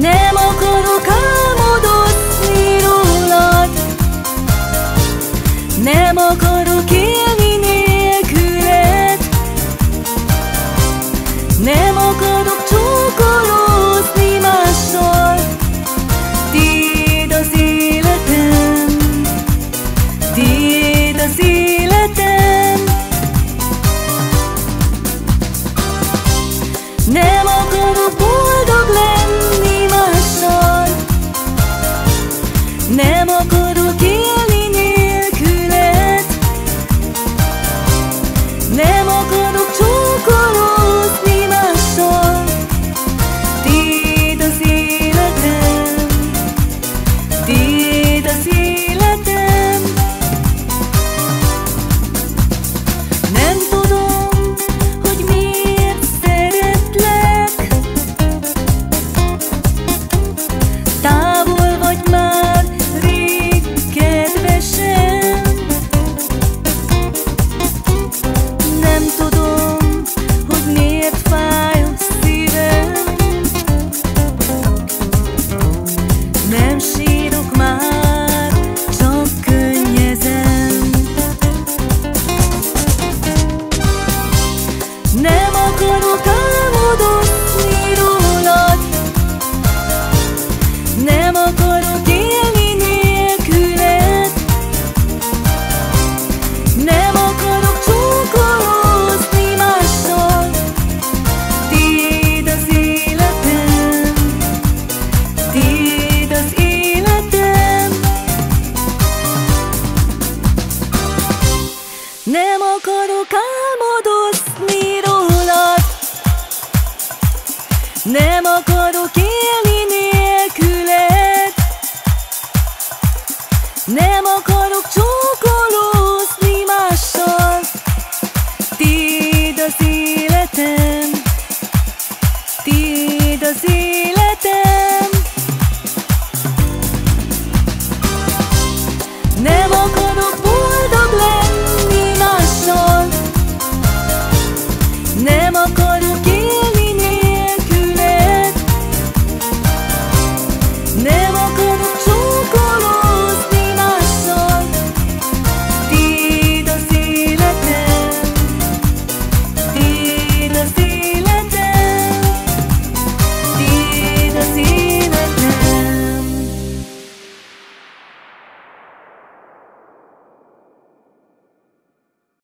Nem akarok álmodotni rólad. Nem akarok élni nélküled. Nem akarok csókolózni mással. Tiéd az életem. Tiéd az életem. Nem akarok Nem akarod tudok álmodozni rólad Nem akarok élni nélküled. Nem akarok csókolózni mással. Tiéd az életem. Tiéd az életem